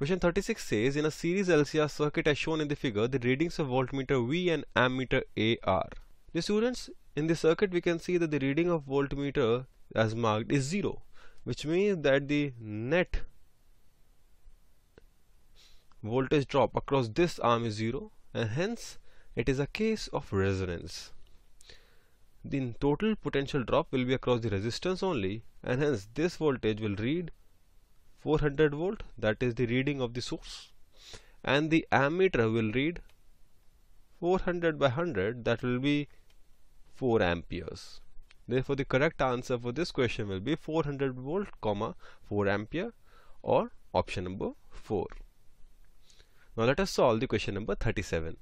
Question 36 says in a series LCR circuit as shown in the figure the readings of voltmeter V and ammeter A are. The students in the circuit we can see that the reading of voltmeter as marked is 0 which means that the net voltage drop across this arm is 0 and hence it is a case of resonance. The total potential drop will be across the resistance only and hence this voltage will read 400 volt that is the reading of the source and the ammeter will read 400 by 100 that will be 4 amperes. Therefore the correct answer for this question will be 400 volt comma 4 ampere or option number 4 now let us solve the question number 37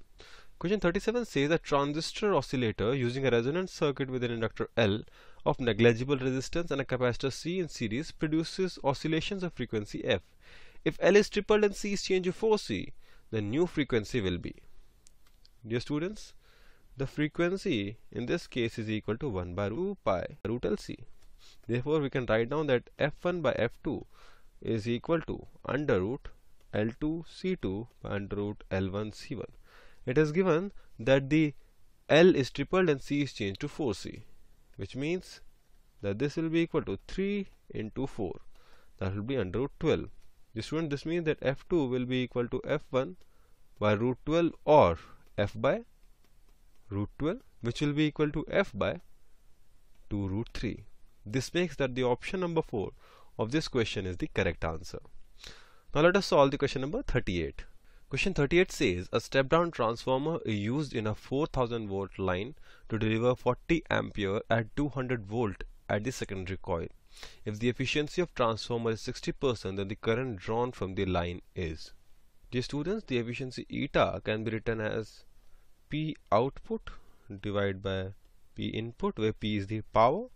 question 37 says a transistor oscillator using a resonance circuit with an inductor L of negligible resistance and a capacitor C in series produces oscillations of frequency f. If L is tripled and C is changed to 4C, the new frequency will be. Dear students, the frequency in this case is equal to 1 by 2 pi root LC. Therefore, we can write down that f1 by f2 is equal to under root L2 C2 by under root L1 C1. It is given that the L is tripled and C is changed to 4C which means that this will be equal to 3 into 4 that will be under root 12 this student this means that f2 will be equal to f1 by root 12 or f by root 12 which will be equal to f by 2 root 3 this makes that the option number 4 of this question is the correct answer. Now let us solve the question number 38 Question 38 says a step down transformer is used in a 4000 volt line to deliver 40 ampere at 200 volt at the secondary coil. If the efficiency of transformer is 60% then the current drawn from the line is. Dear students, the efficiency eta can be written as P output divided by P input where P is the power.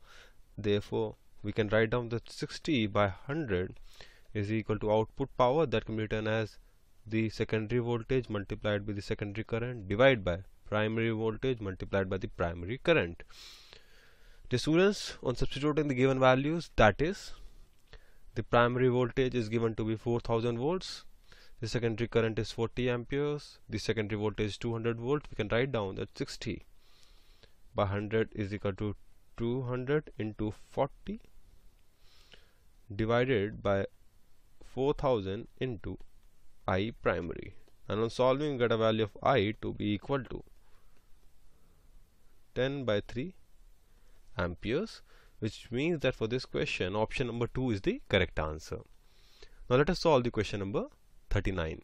Therefore, we can write down that 60 by 100 is equal to output power that can be written as the secondary voltage multiplied by the secondary current divided by primary voltage multiplied by the primary current. The students on substituting the given values that is the primary voltage is given to be 4000 volts the secondary current is 40 amperes the secondary voltage is 200 volt we can write down that 60 by 100 is equal to 200 into 40 divided by 4000 into i primary and on solving we get a value of i to be equal to 10 by 3 amperes which means that for this question option number 2 is the correct answer. Now let us solve the question number 39.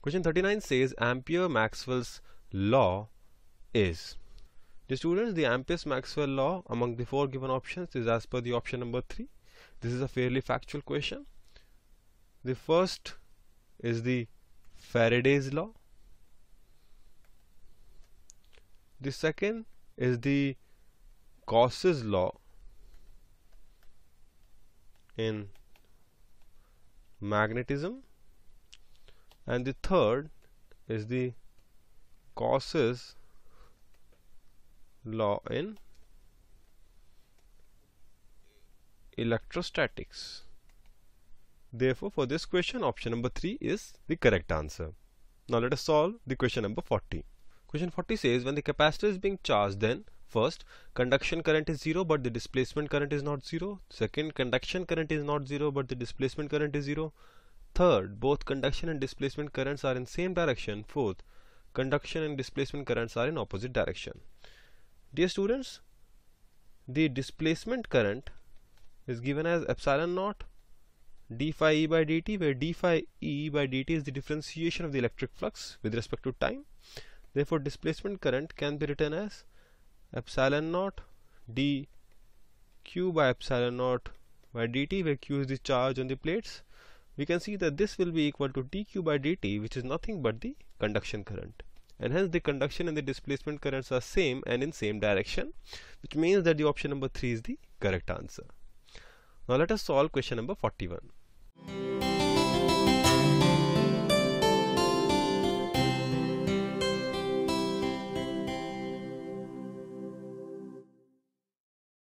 Question 39 says Ampere Maxwell's law is the students the Ampere's Maxwell law among the four given options is as per the option number 3. This is a fairly factual question. The first is the Faraday's law. The second is the Gauss's law in magnetism and the third is the Gauss's law in electrostatics. Therefore, for this question, option number 3 is the correct answer. Now let us solve the question number 40. Question 40 says when the capacitor is being charged then first conduction current is 0 but the displacement current is not 0. Second conduction current is not 0 but the displacement current is 0. Third both conduction and displacement currents are in same direction. Fourth conduction and displacement currents are in opposite direction. Dear students the displacement current is given as epsilon naught d phi e by dt where d phi e by dt is the differentiation of the electric flux with respect to time. Therefore displacement current can be written as epsilon naught d q by epsilon naught by dt where q is the charge on the plates. We can see that this will be equal to dq by dt which is nothing but the conduction current. And hence the conduction and the displacement currents are same and in same direction which means that the option number 3 is the correct answer now let us solve question number 41